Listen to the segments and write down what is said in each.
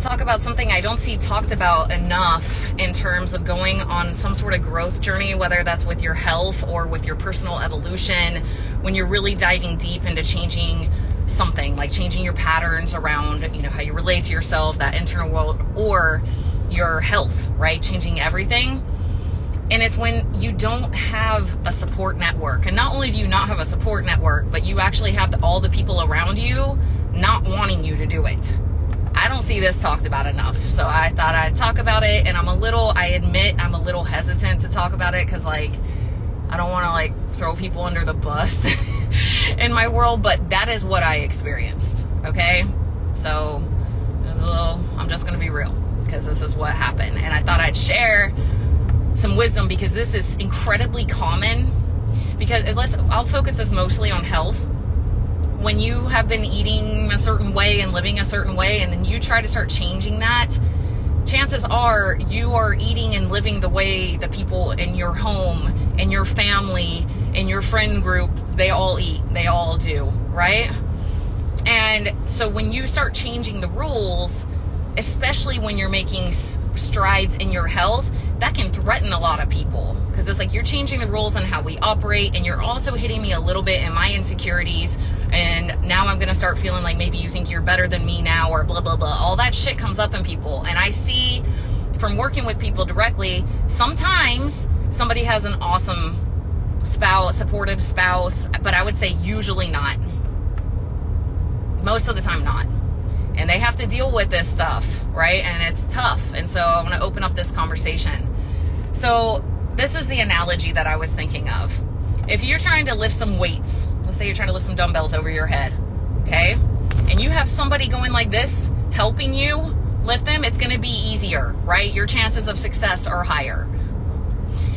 to talk about something I don't see talked about enough in terms of going on some sort of growth journey, whether that's with your health or with your personal evolution, when you're really diving deep into changing something, like changing your patterns around, you know, how you relate to yourself, that internal world, or your health, right? Changing everything. And it's when you don't have a support network. And not only do you not have a support network, but you actually have all the people around you not wanting you to do it. I don't see this talked about enough. So I thought I'd talk about it. And I'm a little, I admit, I'm a little hesitant to talk about it because, like, I don't want to, like, throw people under the bus in my world, but that is what I experienced. Okay. So little, I'm just going to be real because this is what happened. And I thought I'd share some wisdom because this is incredibly common. Because unless I'll focus this mostly on health. When you have been eating a certain way and living a certain way, and then you try to start changing that, chances are you are eating and living the way the people in your home, in your family, in your friend group, they all eat, they all do, right? And so when you start changing the rules, especially when you're making strides in your health, that can threaten a lot of people because it's like you're changing the rules on how we operate and you're also hitting me a little bit in my insecurities and now I'm going to start feeling like maybe you think you're better than me now or blah blah blah. All that shit comes up in people and I see from working with people directly, sometimes somebody has an awesome spouse, supportive spouse, but I would say usually not. Most of the time not and they have to deal with this stuff, right? And it's tough. And so I want to open up this conversation. So, this is the analogy that I was thinking of. If you're trying to lift some weights, let's say you're trying to lift some dumbbells over your head, okay? And you have somebody going like this helping you lift them, it's going to be easier, right? Your chances of success are higher.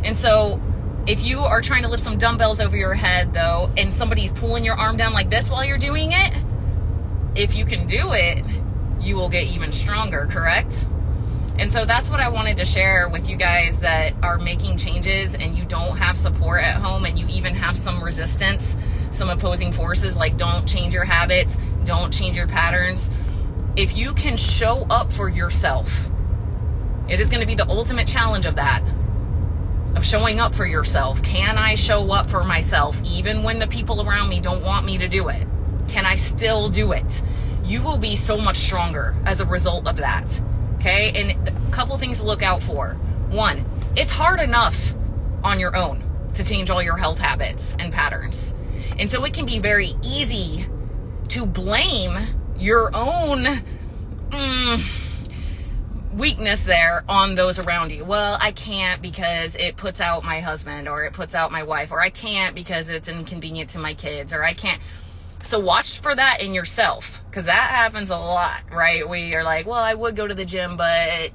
And so, if you are trying to lift some dumbbells over your head though, and somebody's pulling your arm down like this while you're doing it, if you can do it, you will get even stronger, correct? And so that's what I wanted to share with you guys that are making changes and you don't have support at home and you even have some resistance, some opposing forces like don't change your habits, don't change your patterns. If you can show up for yourself, it is going to be the ultimate challenge of that. Of showing up for yourself. Can I show up for myself even when the people around me don't want me to do it? Can I still do it? You will be so much stronger as a result of that. Okay. And a couple things to look out for. One, it's hard enough on your own to change all your health habits and patterns. And so it can be very easy to blame your own mm, weakness there on those around you. Well, I can't because it puts out my husband or it puts out my wife, or I can't because it's inconvenient to my kids, or I can't. So watch for that in yourself because that happens a lot, right? We are like, well, I would go to the gym, but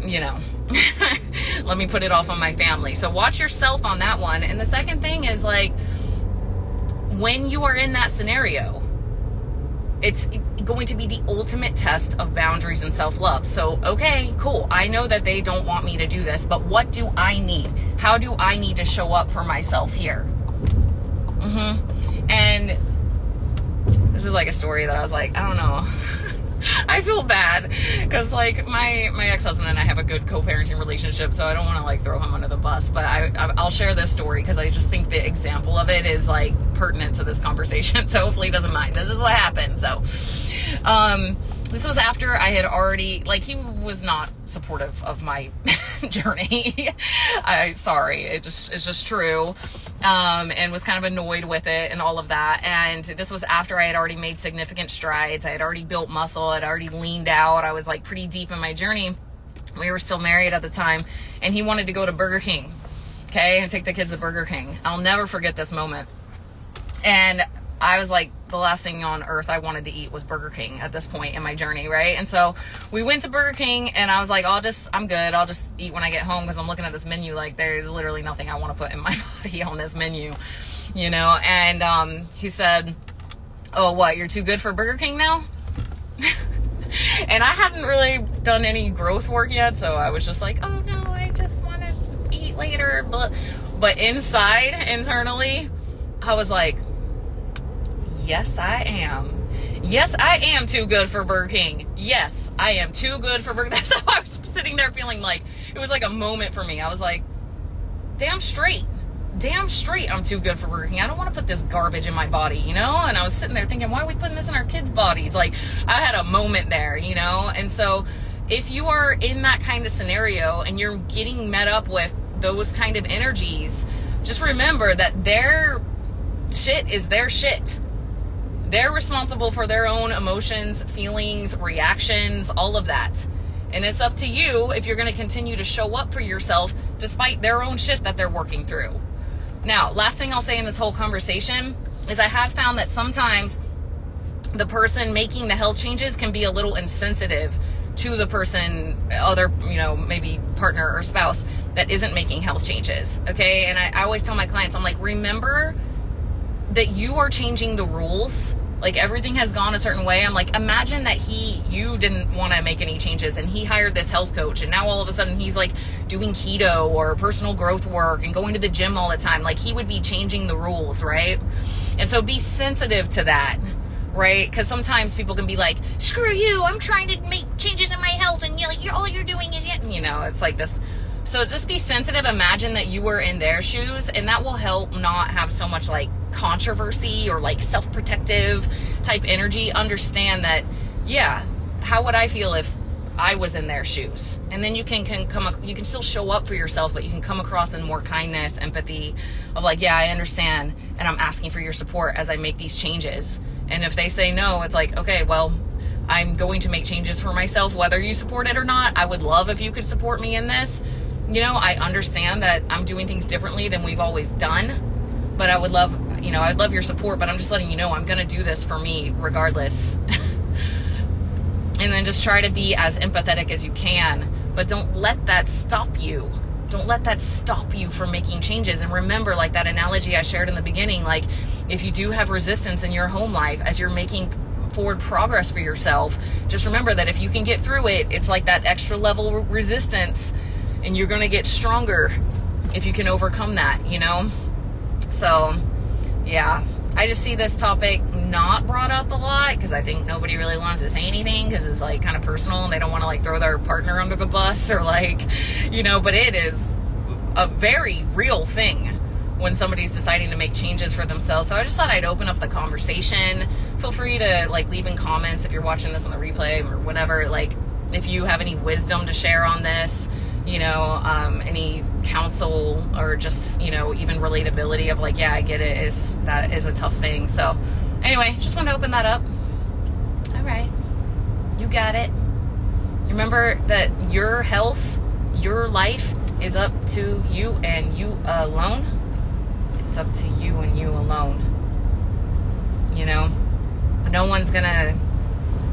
you know, let me put it off on my family. So watch yourself on that one. And the second thing is like, when you are in that scenario, it's going to be the ultimate test of boundaries and self love. So, okay, cool. I know that they don't want me to do this, but what do I need? How do I need to show up for myself here? Mm-hmm. And this is like a story that I was like, I don't know. I feel bad because like my my ex husband and I have a good co parenting relationship, so I don't want to like throw him under the bus. But I, I will share this story because I just think the example of it is like pertinent to this conversation. So hopefully he doesn't mind. This is what happened. So, um, this was after I had already like he was not supportive of my journey. I sorry, it just it's just true. Um, and was kind of annoyed with it and all of that. And this was after I had already made significant strides. I had already built muscle. I'd already leaned out. I was like pretty deep in my journey. We were still married at the time, and he wanted to go to Burger King. Okay, and take the kids to Burger King. I'll never forget this moment. And I was like, the last thing on earth I wanted to eat was Burger King at this point in my journey, right? And so we went to Burger King and I was like, I'll just, I'm good. I'll just eat when I get home because I'm looking at this menu like there's literally nothing I want to put in my body on this menu, you know? And um, he said, Oh, what? You're too good for Burger King now? and I hadn't really done any growth work yet, so I was just like, Oh no, I just want to eat later. But inside, internally, I was like, yes, I am. Yes, I am too good for Burger King. Yes, I am too good for Burger King. That's how I was sitting there feeling like it was like a moment for me. I was like, damn straight. Damn straight I'm too good for Burger King. I don't want to put this garbage in my body, you know? And I was sitting there thinking, why are we putting this in our kids' bodies? Like, I had a moment there, you know? And so, if you are in that kind of scenario and you're getting met up with those kind of energies, just remember that their shit is their shit. They're responsible for their own emotions, feelings, reactions, all of that. And it's up to you if you're going to continue to show up for yourself despite their own shit that they're working through. Now, last thing I'll say in this whole conversation is I have found that sometimes the person making the health changes can be a little insensitive to the person, other, you know, maybe partner or spouse that isn't making health changes. Okay. And I, I always tell my clients, I'm like, remember that you are changing the rules like everything has gone a certain way. I'm like imagine that he you didn't want to make any changes and he hired this health coach and now all of a sudden he's like doing keto or personal growth work and going to the gym all the time. Like he would be changing the rules right? And so be sensitive to that right? Because sometimes people can be like screw you i'm trying to make changes in my health and you're like you're all you're doing is yet you know it's like this. So just be sensitive. Imagine that you were in their shoes, and that will help not have so much like controversy or like self protective type energy. Understand that, yeah, how would I feel if I was in their shoes? And then you can, can come, you can still show up for yourself, but you can come across in more kindness, empathy of like, yeah, I understand, and I'm asking for your support as I make these changes. And if they say no, it's like, okay, well, I'm going to make changes for myself, whether you support it or not. I would love if you could support me in this you know, I understand that I'm doing things differently than we've always done, but I would love, you know, I'd love your support, but I'm just letting you know I'm going to do this for me regardless. and then just try to be as empathetic as you can, but don't let that stop you. Don't let that stop you from making changes. And remember, like that analogy I shared in the beginning, like if you do have resistance in your home life as you're making forward progress for yourself, just remember that if you can get through it, it's like that extra level resistance and you're going to get stronger if you can overcome that, you know? So, yeah, I just see this topic not brought up a lot because I think nobody really wants to say anything because it's like kind of personal and they don't want to like throw their partner under the bus or like, you know, but it is a very real thing when somebody's deciding to make changes for themselves. So I just thought I'd open up the conversation. Feel free to like leave in comments if you're watching this on the replay or whatever, like if you have any wisdom to share on this you know, um, any counsel or just, you know, even relatability of like, yeah, I get it is that is a tough thing. So anyway, just want to open that up. All right. You got it. Remember that your health, your life is up to you and you alone. It's up to you and you alone. You know, no one's gonna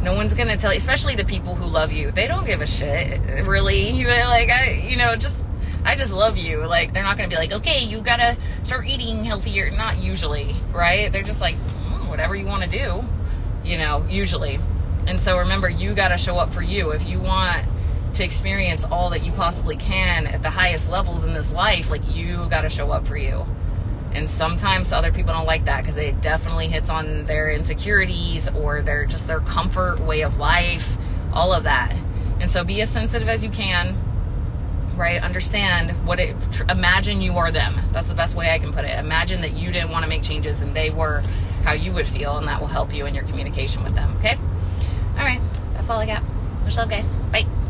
no one's gonna tell you, especially the people who love you. They don't give a shit, really. They're like, I, you know, just, I just love you. Like, they're not gonna be like, okay, you gotta start eating healthier. Not usually, right? They're just like, mm, whatever you want to do, you know, usually. And so remember, you gotta show up for you. If you want to experience all that you possibly can at the highest levels in this life, like, you gotta show up for you. And sometimes other people don't like that because it definitely hits on their insecurities or their just their comfort, way of life, all of that. And so be as sensitive as you can, right? Understand what it, imagine you are them. That's the best way I can put it. Imagine that you didn't want to make changes and they were how you would feel, and that will help you in your communication with them, okay? All right, that's all I got. Much love, guys. Bye.